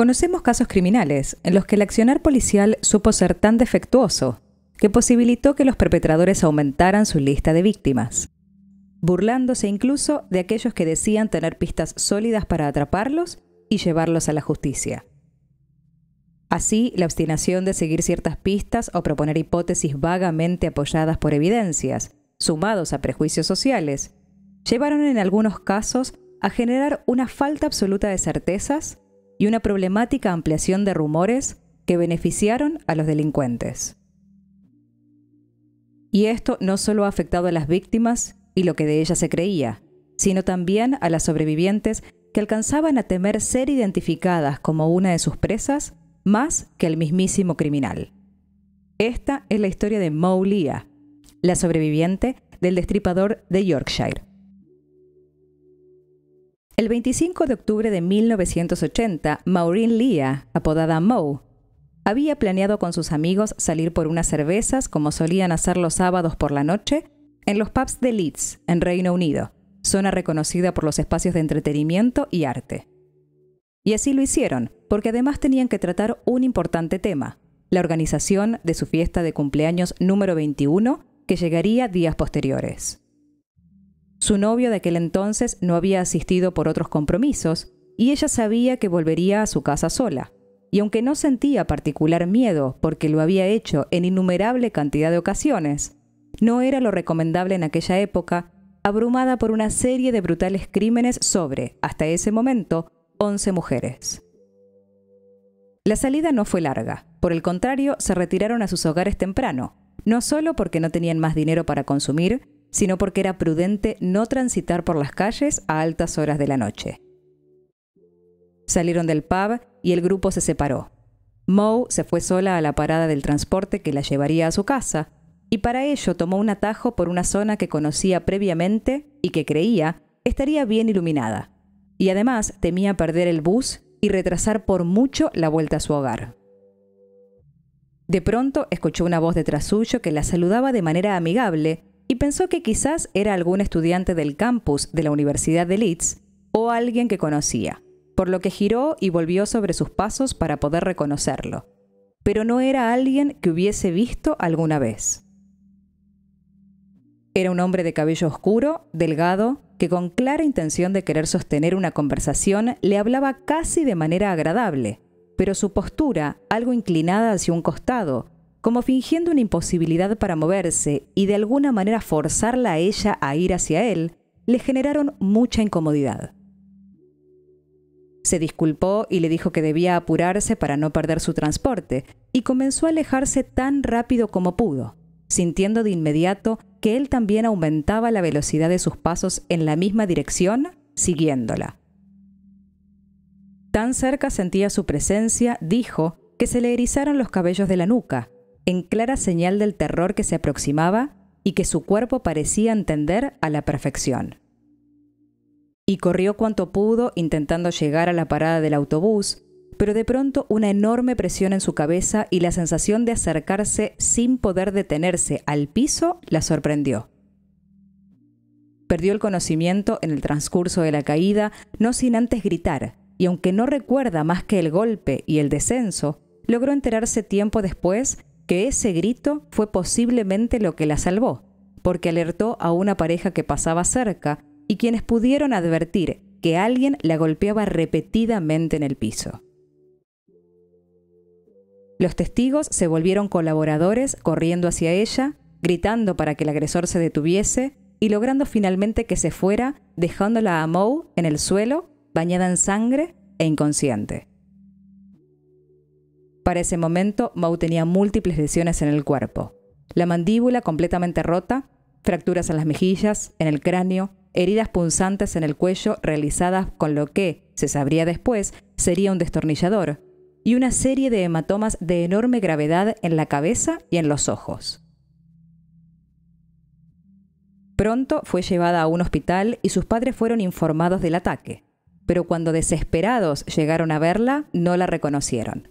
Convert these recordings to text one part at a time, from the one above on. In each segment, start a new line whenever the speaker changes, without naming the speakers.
Conocemos casos criminales en los que el accionar policial supo ser tan defectuoso que posibilitó que los perpetradores aumentaran su lista de víctimas, burlándose incluso de aquellos que decían tener pistas sólidas para atraparlos y llevarlos a la justicia. Así, la obstinación de seguir ciertas pistas o proponer hipótesis vagamente apoyadas por evidencias, sumados a prejuicios sociales, llevaron en algunos casos a generar una falta absoluta de certezas y una problemática ampliación de rumores que beneficiaron a los delincuentes. Y esto no solo ha afectado a las víctimas y lo que de ellas se creía, sino también a las sobrevivientes que alcanzaban a temer ser identificadas como una de sus presas más que el mismísimo criminal. Esta es la historia de Leah, la sobreviviente del destripador de Yorkshire. El 25 de octubre de 1980, Maureen Leah, apodada Mo, había planeado con sus amigos salir por unas cervezas como solían hacer los sábados por la noche en los pubs de Leeds, en Reino Unido, zona reconocida por los espacios de entretenimiento y arte. Y así lo hicieron, porque además tenían que tratar un importante tema, la organización de su fiesta de cumpleaños número 21, que llegaría días posteriores. Su novio de aquel entonces no había asistido por otros compromisos y ella sabía que volvería a su casa sola. Y aunque no sentía particular miedo porque lo había hecho en innumerable cantidad de ocasiones, no era lo recomendable en aquella época, abrumada por una serie de brutales crímenes sobre, hasta ese momento, 11 mujeres. La salida no fue larga, por el contrario, se retiraron a sus hogares temprano, no solo porque no tenían más dinero para consumir, sino porque era prudente no transitar por las calles a altas horas de la noche. Salieron del pub y el grupo se separó. Moe se fue sola a la parada del transporte que la llevaría a su casa, y para ello tomó un atajo por una zona que conocía previamente y que creía estaría bien iluminada, y además temía perder el bus y retrasar por mucho la vuelta a su hogar. De pronto escuchó una voz detrás suyo que la saludaba de manera amigable y pensó que quizás era algún estudiante del campus de la Universidad de Leeds o alguien que conocía, por lo que giró y volvió sobre sus pasos para poder reconocerlo. Pero no era alguien que hubiese visto alguna vez. Era un hombre de cabello oscuro, delgado, que con clara intención de querer sostener una conversación le hablaba casi de manera agradable, pero su postura, algo inclinada hacia un costado, como fingiendo una imposibilidad para moverse y de alguna manera forzarla a ella a ir hacia él, le generaron mucha incomodidad. Se disculpó y le dijo que debía apurarse para no perder su transporte, y comenzó a alejarse tan rápido como pudo, sintiendo de inmediato que él también aumentaba la velocidad de sus pasos en la misma dirección, siguiéndola. Tan cerca sentía su presencia, dijo, que se le erizaron los cabellos de la nuca, en clara señal del terror que se aproximaba y que su cuerpo parecía entender a la perfección. Y corrió cuanto pudo intentando llegar a la parada del autobús, pero de pronto una enorme presión en su cabeza y la sensación de acercarse sin poder detenerse al piso la sorprendió. Perdió el conocimiento en el transcurso de la caída, no sin antes gritar, y aunque no recuerda más que el golpe y el descenso, logró enterarse tiempo después que ese grito fue posiblemente lo que la salvó, porque alertó a una pareja que pasaba cerca y quienes pudieron advertir que alguien la golpeaba repetidamente en el piso. Los testigos se volvieron colaboradores corriendo hacia ella, gritando para que el agresor se detuviese y logrando finalmente que se fuera, dejándola a Moe en el suelo, bañada en sangre e inconsciente. Para ese momento, Moe tenía múltiples lesiones en el cuerpo. La mandíbula completamente rota, fracturas en las mejillas, en el cráneo, heridas punzantes en el cuello realizadas con lo que, se sabría después, sería un destornillador, y una serie de hematomas de enorme gravedad en la cabeza y en los ojos. Pronto fue llevada a un hospital y sus padres fueron informados del ataque, pero cuando desesperados llegaron a verla, no la reconocieron.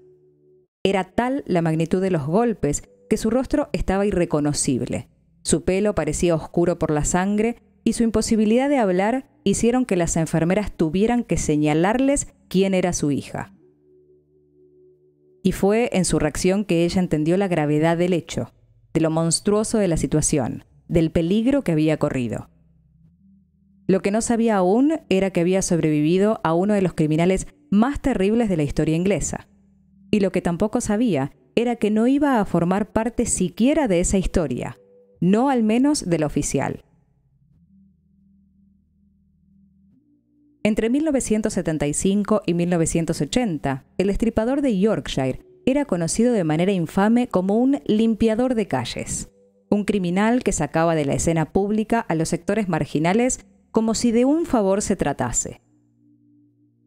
Era tal la magnitud de los golpes que su rostro estaba irreconocible. Su pelo parecía oscuro por la sangre y su imposibilidad de hablar hicieron que las enfermeras tuvieran que señalarles quién era su hija. Y fue en su reacción que ella entendió la gravedad del hecho, de lo monstruoso de la situación, del peligro que había corrido. Lo que no sabía aún era que había sobrevivido a uno de los criminales más terribles de la historia inglesa. Y lo que tampoco sabía era que no iba a formar parte siquiera de esa historia, no al menos de la oficial. Entre 1975 y 1980, el estripador de Yorkshire era conocido de manera infame como un limpiador de calles, un criminal que sacaba de la escena pública a los sectores marginales como si de un favor se tratase.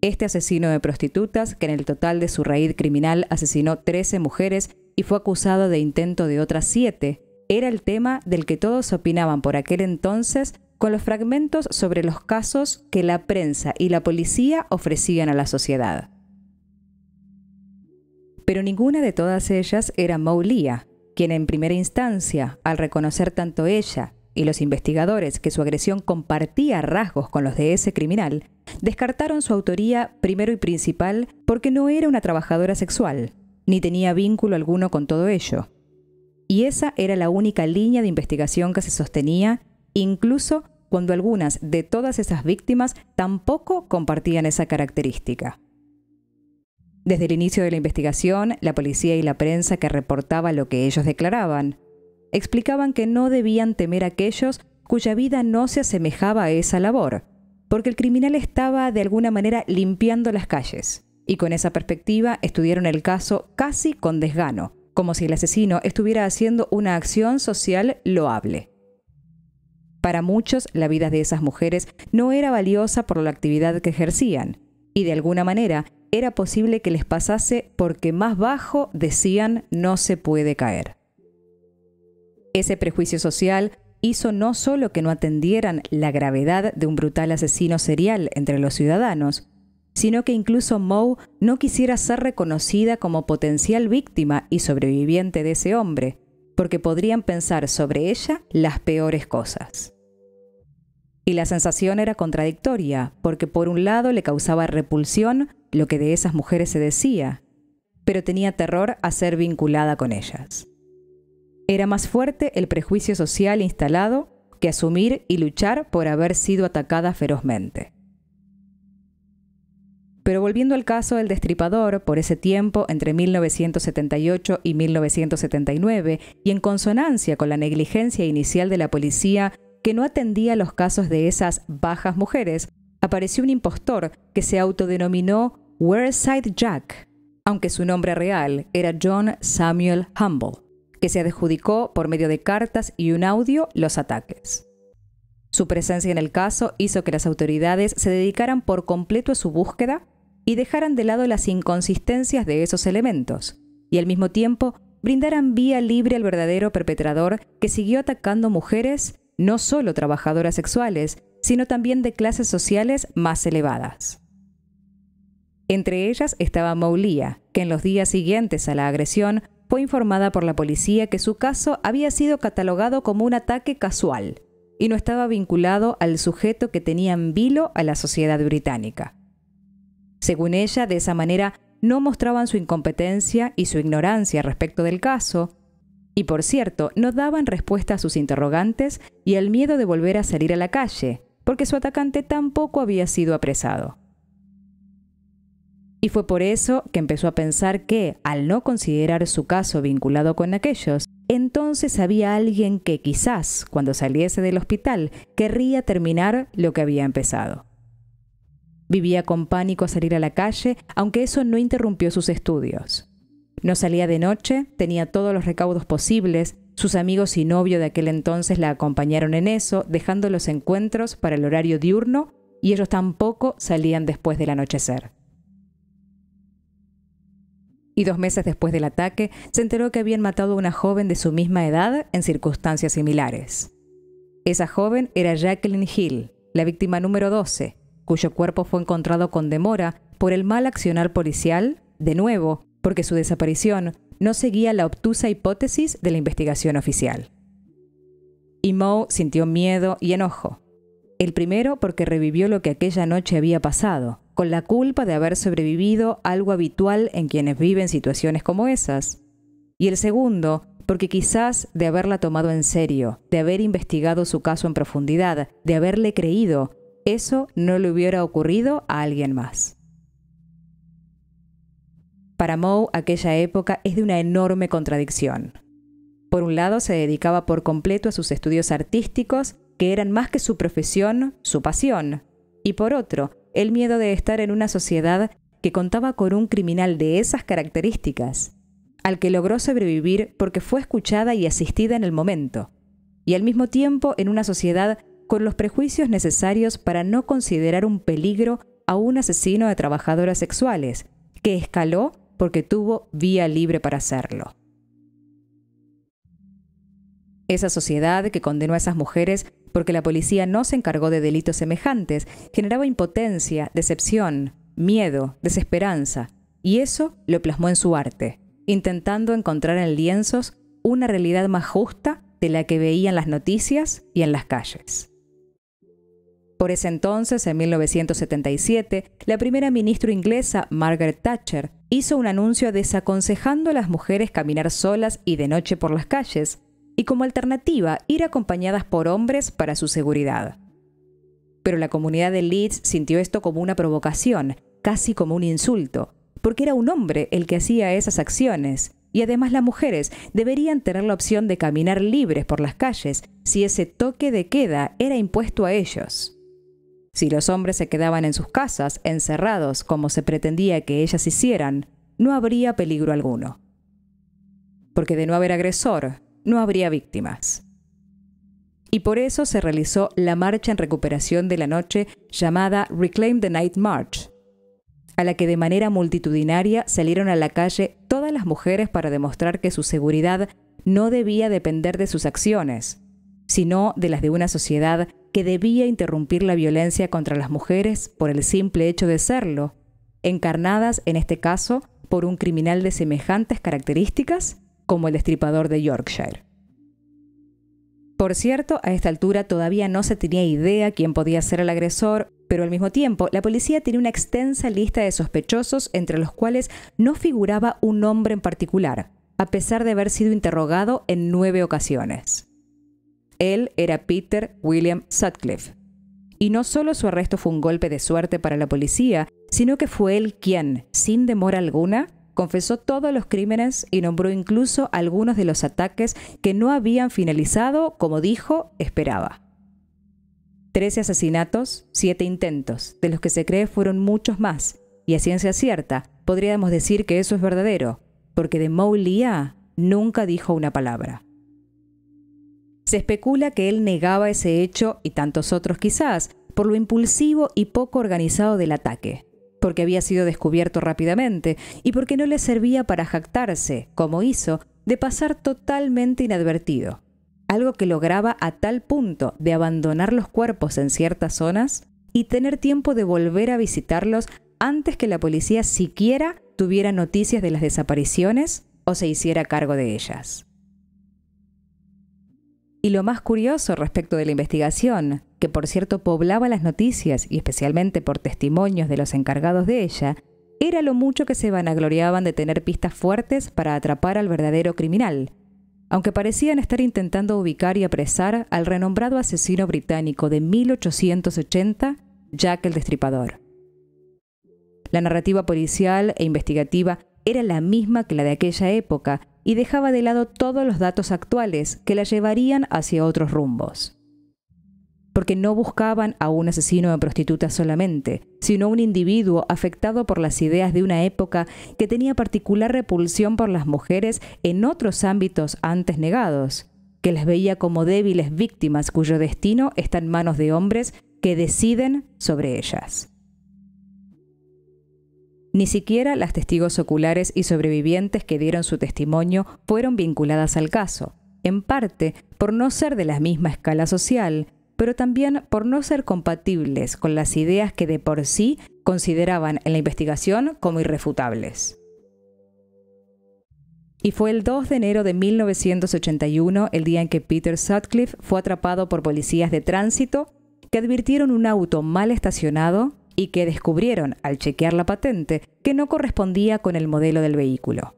Este asesino de prostitutas, que en el total de su raíz criminal asesinó 13 mujeres y fue acusado de intento de otras 7, era el tema del que todos opinaban por aquel entonces con los fragmentos sobre los casos que la prensa y la policía ofrecían a la sociedad. Pero ninguna de todas ellas era Maulia, quien en primera instancia, al reconocer tanto ella y los investigadores que su agresión compartía rasgos con los de ese criminal, descartaron su autoría primero y principal porque no era una trabajadora sexual, ni tenía vínculo alguno con todo ello. Y esa era la única línea de investigación que se sostenía, incluso cuando algunas de todas esas víctimas tampoco compartían esa característica. Desde el inicio de la investigación, la policía y la prensa que reportaba lo que ellos declaraban, explicaban que no debían temer a aquellos cuya vida no se asemejaba a esa labor, porque el criminal estaba de alguna manera limpiando las calles, y con esa perspectiva estudiaron el caso casi con desgano, como si el asesino estuviera haciendo una acción social loable. Para muchos, la vida de esas mujeres no era valiosa por la actividad que ejercían, y de alguna manera era posible que les pasase porque más bajo, decían, no se puede caer. Ese prejuicio social hizo no solo que no atendieran la gravedad de un brutal asesino serial entre los ciudadanos, sino que incluso Moe no quisiera ser reconocida como potencial víctima y sobreviviente de ese hombre, porque podrían pensar sobre ella las peores cosas. Y la sensación era contradictoria, porque por un lado le causaba repulsión lo que de esas mujeres se decía, pero tenía terror a ser vinculada con ellas. Era más fuerte el prejuicio social instalado que asumir y luchar por haber sido atacada ferozmente. Pero volviendo al caso del destripador, por ese tiempo, entre 1978 y 1979, y en consonancia con la negligencia inicial de la policía que no atendía los casos de esas bajas mujeres, apareció un impostor que se autodenominó Wearside Jack, aunque su nombre real era John Samuel Humble, que se adjudicó por medio de cartas y un audio los ataques. Su presencia en el caso hizo que las autoridades se dedicaran por completo a su búsqueda y dejaran de lado las inconsistencias de esos elementos, y al mismo tiempo brindaran vía libre al verdadero perpetrador que siguió atacando mujeres, no solo trabajadoras sexuales, sino también de clases sociales más elevadas. Entre ellas estaba Maulia, que en los días siguientes a la agresión fue informada por la policía que su caso había sido catalogado como un ataque casual y no estaba vinculado al sujeto que tenía en vilo a la sociedad británica. Según ella, de esa manera no mostraban su incompetencia y su ignorancia respecto del caso, y por cierto, no daban respuesta a sus interrogantes y al miedo de volver a salir a la calle, porque su atacante tampoco había sido apresado. Y fue por eso que empezó a pensar que, al no considerar su caso vinculado con aquellos, entonces había alguien que quizás, cuando saliese del hospital, querría terminar lo que había empezado. Vivía con pánico a salir a la calle, aunque eso no interrumpió sus estudios. No salía de noche, tenía todos los recaudos posibles, sus amigos y novio de aquel entonces la acompañaron en eso, dejando los encuentros para el horario diurno, y ellos tampoco salían después del anochecer. Y dos meses después del ataque, se enteró que habían matado a una joven de su misma edad en circunstancias similares. Esa joven era Jacqueline Hill, la víctima número 12, cuyo cuerpo fue encontrado con demora por el mal accionar policial, de nuevo, porque su desaparición no seguía la obtusa hipótesis de la investigación oficial. Y Moe sintió miedo y enojo. El primero porque revivió lo que aquella noche había pasado, con la culpa de haber sobrevivido algo habitual en quienes viven situaciones como esas. Y el segundo, porque quizás de haberla tomado en serio, de haber investigado su caso en profundidad, de haberle creído, eso no le hubiera ocurrido a alguien más. Para Moe, aquella época es de una enorme contradicción. Por un lado, se dedicaba por completo a sus estudios artísticos, que eran más que su profesión, su pasión. Y por otro, el miedo de estar en una sociedad que contaba con un criminal de esas características, al que logró sobrevivir porque fue escuchada y asistida en el momento, y al mismo tiempo en una sociedad con los prejuicios necesarios para no considerar un peligro a un asesino de trabajadoras sexuales, que escaló porque tuvo vía libre para hacerlo. Esa sociedad que condenó a esas mujeres porque la policía no se encargó de delitos semejantes generaba impotencia, decepción, miedo, desesperanza, y eso lo plasmó en su arte, intentando encontrar en lienzos una realidad más justa de la que veían las noticias y en las calles. Por ese entonces, en 1977, la primera ministra inglesa, Margaret Thatcher, hizo un anuncio desaconsejando a las mujeres caminar solas y de noche por las calles, y como alternativa ir acompañadas por hombres para su seguridad. Pero la comunidad de Leeds sintió esto como una provocación, casi como un insulto, porque era un hombre el que hacía esas acciones, y además las mujeres deberían tener la opción de caminar libres por las calles si ese toque de queda era impuesto a ellos. Si los hombres se quedaban en sus casas, encerrados como se pretendía que ellas hicieran, no habría peligro alguno. Porque de no haber agresor, no habría víctimas. Y por eso se realizó la marcha en recuperación de la noche llamada Reclaim the Night March, a la que de manera multitudinaria salieron a la calle todas las mujeres para demostrar que su seguridad no debía depender de sus acciones, sino de las de una sociedad que debía interrumpir la violencia contra las mujeres por el simple hecho de serlo, encarnadas en este caso por un criminal de semejantes características como el destripador de Yorkshire. Por cierto, a esta altura todavía no se tenía idea quién podía ser el agresor, pero al mismo tiempo la policía tenía una extensa lista de sospechosos entre los cuales no figuraba un nombre en particular, a pesar de haber sido interrogado en nueve ocasiones. Él era Peter William Sutcliffe. Y no solo su arresto fue un golpe de suerte para la policía, sino que fue él quien, sin demora alguna, confesó todos los crímenes y nombró incluso algunos de los ataques que no habían finalizado como dijo, esperaba. Trece asesinatos, siete intentos, de los que se cree fueron muchos más, y a ciencia cierta, podríamos decir que eso es verdadero, porque de Moulia nunca dijo una palabra. Se especula que él negaba ese hecho, y tantos otros quizás, por lo impulsivo y poco organizado del ataque, porque había sido descubierto rápidamente y porque no le servía para jactarse, como hizo, de pasar totalmente inadvertido, algo que lograba a tal punto de abandonar los cuerpos en ciertas zonas y tener tiempo de volver a visitarlos antes que la policía siquiera tuviera noticias de las desapariciones o se hiciera cargo de ellas. Y lo más curioso respecto de la investigación, que por cierto poblaba las noticias y especialmente por testimonios de los encargados de ella, era lo mucho que se vanagloriaban de tener pistas fuertes para atrapar al verdadero criminal, aunque parecían estar intentando ubicar y apresar al renombrado asesino británico de 1880, Jack el Destripador. La narrativa policial e investigativa era la misma que la de aquella época y dejaba de lado todos los datos actuales que la llevarían hacia otros rumbos. Porque no buscaban a un asesino de prostitutas solamente, sino un individuo afectado por las ideas de una época que tenía particular repulsión por las mujeres en otros ámbitos antes negados, que las veía como débiles víctimas cuyo destino está en manos de hombres que deciden sobre ellas. Ni siquiera las testigos oculares y sobrevivientes que dieron su testimonio fueron vinculadas al caso, en parte por no ser de la misma escala social, pero también por no ser compatibles con las ideas que de por sí consideraban en la investigación como irrefutables. Y fue el 2 de enero de 1981 el día en que Peter Sutcliffe fue atrapado por policías de tránsito que advirtieron un auto mal estacionado y que descubrieron al chequear la patente que no correspondía con el modelo del vehículo.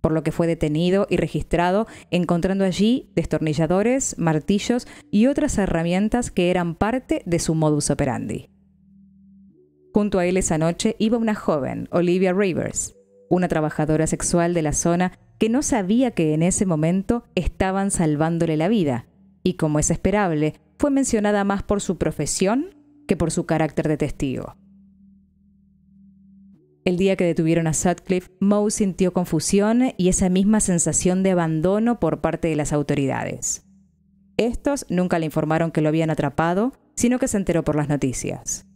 Por lo que fue detenido y registrado, encontrando allí destornilladores, martillos y otras herramientas que eran parte de su modus operandi. Junto a él esa noche iba una joven, Olivia Rivers, una trabajadora sexual de la zona que no sabía que en ese momento estaban salvándole la vida, y como es esperable, fue mencionada más por su profesión que por su carácter de testigo. El día que detuvieron a Sutcliffe, Moe sintió confusión y esa misma sensación de abandono por parte de las autoridades. Estos nunca le informaron que lo habían atrapado, sino que se enteró por las noticias.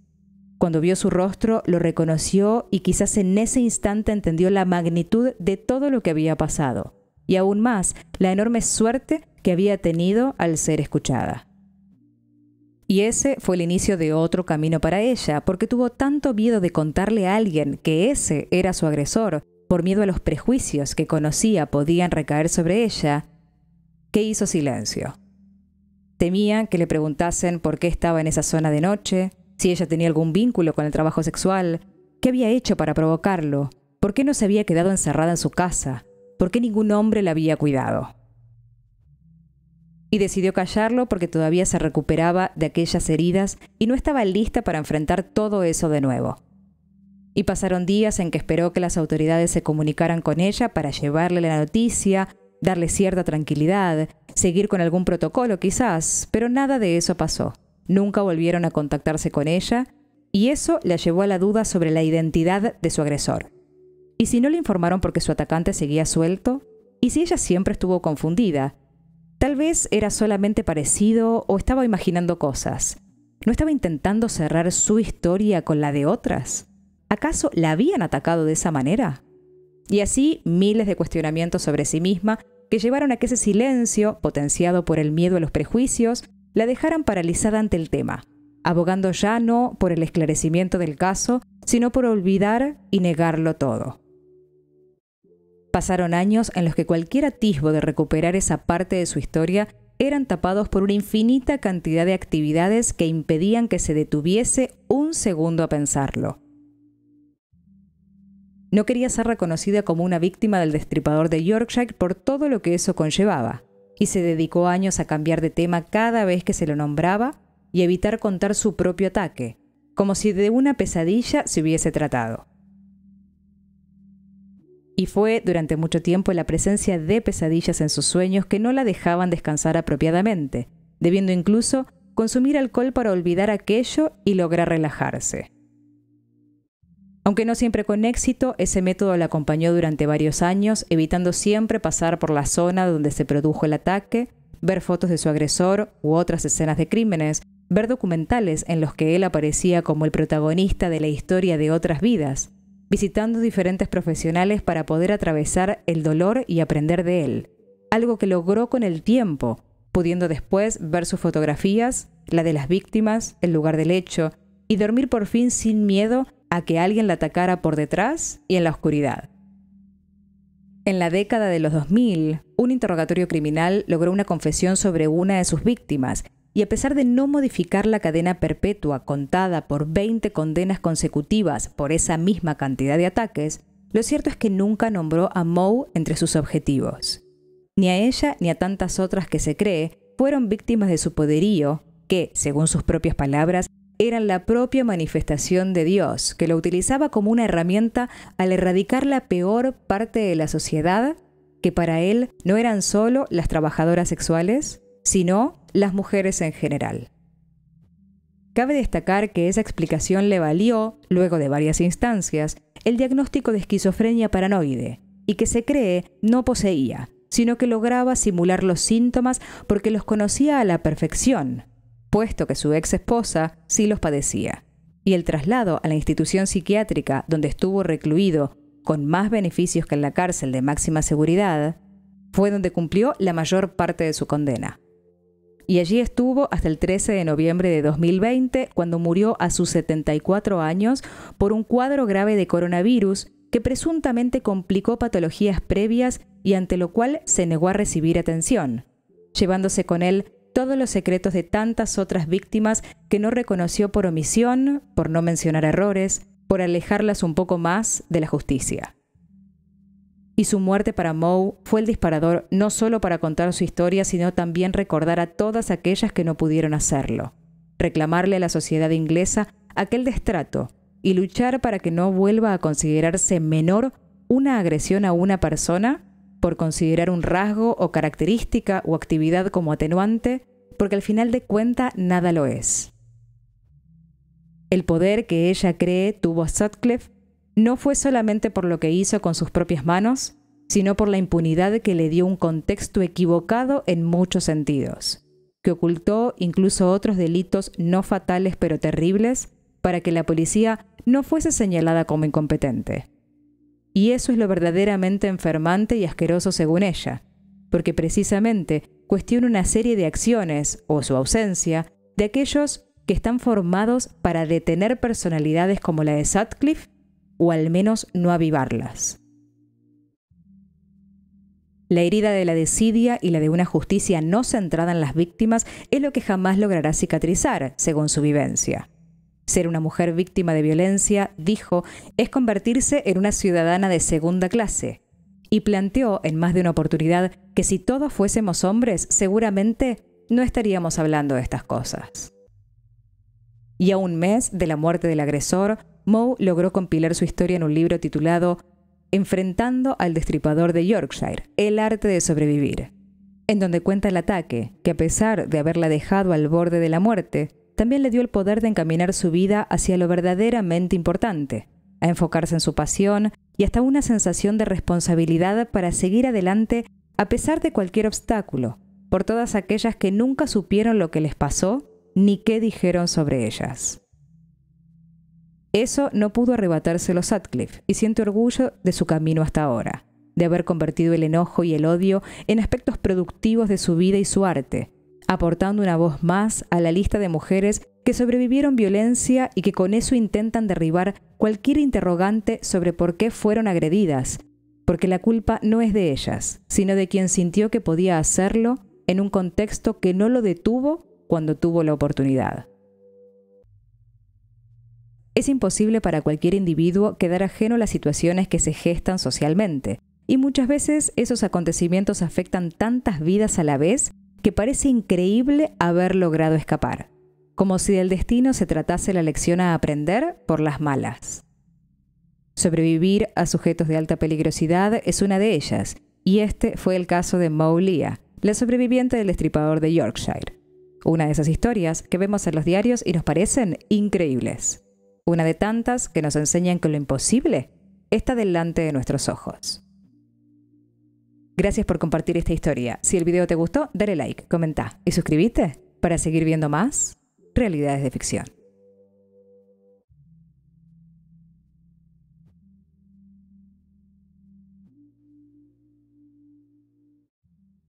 Cuando vio su rostro, lo reconoció y quizás en ese instante entendió la magnitud de todo lo que había pasado, y aún más la enorme suerte que había tenido al ser escuchada. Y ese fue el inicio de otro camino para ella, porque tuvo tanto miedo de contarle a alguien que ese era su agresor, por miedo a los prejuicios que conocía podían recaer sobre ella, que hizo silencio. Temía que le preguntasen por qué estaba en esa zona de noche, si ella tenía algún vínculo con el trabajo sexual, qué había hecho para provocarlo, por qué no se había quedado encerrada en su casa, por qué ningún hombre la había cuidado y decidió callarlo porque todavía se recuperaba de aquellas heridas y no estaba lista para enfrentar todo eso de nuevo. Y pasaron días en que esperó que las autoridades se comunicaran con ella para llevarle la noticia, darle cierta tranquilidad, seguir con algún protocolo quizás, pero nada de eso pasó. Nunca volvieron a contactarse con ella y eso la llevó a la duda sobre la identidad de su agresor. ¿Y si no le informaron porque su atacante seguía suelto? ¿Y si ella siempre estuvo confundida? Tal vez era solamente parecido o estaba imaginando cosas. ¿No estaba intentando cerrar su historia con la de otras? ¿Acaso la habían atacado de esa manera? Y así miles de cuestionamientos sobre sí misma que llevaron a que ese silencio, potenciado por el miedo a los prejuicios, la dejaran paralizada ante el tema, abogando ya no por el esclarecimiento del caso, sino por olvidar y negarlo todo. Pasaron años en los que cualquier atisbo de recuperar esa parte de su historia eran tapados por una infinita cantidad de actividades que impedían que se detuviese un segundo a pensarlo. No quería ser reconocida como una víctima del destripador de Yorkshire por todo lo que eso conllevaba, y se dedicó años a cambiar de tema cada vez que se lo nombraba y evitar contar su propio ataque, como si de una pesadilla se hubiese tratado y fue durante mucho tiempo la presencia de pesadillas en sus sueños que no la dejaban descansar apropiadamente, debiendo incluso consumir alcohol para olvidar aquello y lograr relajarse. Aunque no siempre con éxito, ese método la acompañó durante varios años, evitando siempre pasar por la zona donde se produjo el ataque, ver fotos de su agresor u otras escenas de crímenes, ver documentales en los que él aparecía como el protagonista de la historia de otras vidas, visitando diferentes profesionales para poder atravesar el dolor y aprender de él, algo que logró con el tiempo, pudiendo después ver sus fotografías, la de las víctimas, el lugar del hecho, y dormir por fin sin miedo a que alguien la atacara por detrás y en la oscuridad. En la década de los 2000, un interrogatorio criminal logró una confesión sobre una de sus víctimas y a pesar de no modificar la cadena perpetua contada por 20 condenas consecutivas por esa misma cantidad de ataques, lo cierto es que nunca nombró a Moe entre sus objetivos. Ni a ella ni a tantas otras que se cree fueron víctimas de su poderío, que, según sus propias palabras, eran la propia manifestación de Dios, que lo utilizaba como una herramienta al erradicar la peor parte de la sociedad, que para él no eran solo las trabajadoras sexuales, sino las mujeres en general. Cabe destacar que esa explicación le valió, luego de varias instancias, el diagnóstico de esquizofrenia paranoide, y que se cree no poseía, sino que lograba simular los síntomas porque los conocía a la perfección, puesto que su ex esposa sí los padecía. Y el traslado a la institución psiquiátrica donde estuvo recluido con más beneficios que en la cárcel de máxima seguridad, fue donde cumplió la mayor parte de su condena y allí estuvo hasta el 13 de noviembre de 2020, cuando murió a sus 74 años por un cuadro grave de coronavirus que presuntamente complicó patologías previas y ante lo cual se negó a recibir atención, llevándose con él todos los secretos de tantas otras víctimas que no reconoció por omisión, por no mencionar errores, por alejarlas un poco más de la justicia. Y su muerte para Moe fue el disparador no solo para contar su historia, sino también recordar a todas aquellas que no pudieron hacerlo, reclamarle a la sociedad inglesa aquel destrato y luchar para que no vuelva a considerarse menor una agresión a una persona por considerar un rasgo o característica o actividad como atenuante, porque al final de cuenta nada lo es. El poder que ella cree tuvo Sutcliffe no fue solamente por lo que hizo con sus propias manos, sino por la impunidad que le dio un contexto equivocado en muchos sentidos, que ocultó incluso otros delitos no fatales pero terribles para que la policía no fuese señalada como incompetente. Y eso es lo verdaderamente enfermante y asqueroso según ella, porque precisamente cuestiona una serie de acciones, o su ausencia, de aquellos que están formados para detener personalidades como la de Sutcliffe o al menos no avivarlas. La herida de la desidia y la de una justicia no centrada en las víctimas es lo que jamás logrará cicatrizar, según su vivencia. Ser una mujer víctima de violencia, dijo, es convertirse en una ciudadana de segunda clase, y planteó en más de una oportunidad que si todos fuésemos hombres, seguramente no estaríamos hablando de estas cosas. Y a un mes de la muerte del agresor, Moe logró compilar su historia en un libro titulado Enfrentando al destripador de Yorkshire, el arte de sobrevivir, en donde cuenta el ataque, que a pesar de haberla dejado al borde de la muerte, también le dio el poder de encaminar su vida hacia lo verdaderamente importante, a enfocarse en su pasión y hasta una sensación de responsabilidad para seguir adelante a pesar de cualquier obstáculo, por todas aquellas que nunca supieron lo que les pasó ni qué dijeron sobre ellas. Eso no pudo arrebatárselo Sutcliffe y siente orgullo de su camino hasta ahora, de haber convertido el enojo y el odio en aspectos productivos de su vida y su arte, aportando una voz más a la lista de mujeres que sobrevivieron violencia y que con eso intentan derribar cualquier interrogante sobre por qué fueron agredidas, porque la culpa no es de ellas, sino de quien sintió que podía hacerlo en un contexto que no lo detuvo cuando tuvo la oportunidad. Es imposible para cualquier individuo quedar ajeno a las situaciones que se gestan socialmente, y muchas veces esos acontecimientos afectan tantas vidas a la vez que parece increíble haber logrado escapar, como si del destino se tratase la lección a aprender por las malas. Sobrevivir a sujetos de alta peligrosidad es una de ellas, y este fue el caso de Maulia, la sobreviviente del estripador de Yorkshire. Una de esas historias que vemos en los diarios y nos parecen increíbles. Una de tantas que nos enseñan que lo imposible está delante de nuestros ojos. Gracias por compartir esta historia. Si el video te gustó, dale like, comenta y suscríbete para seguir viendo más realidades de ficción.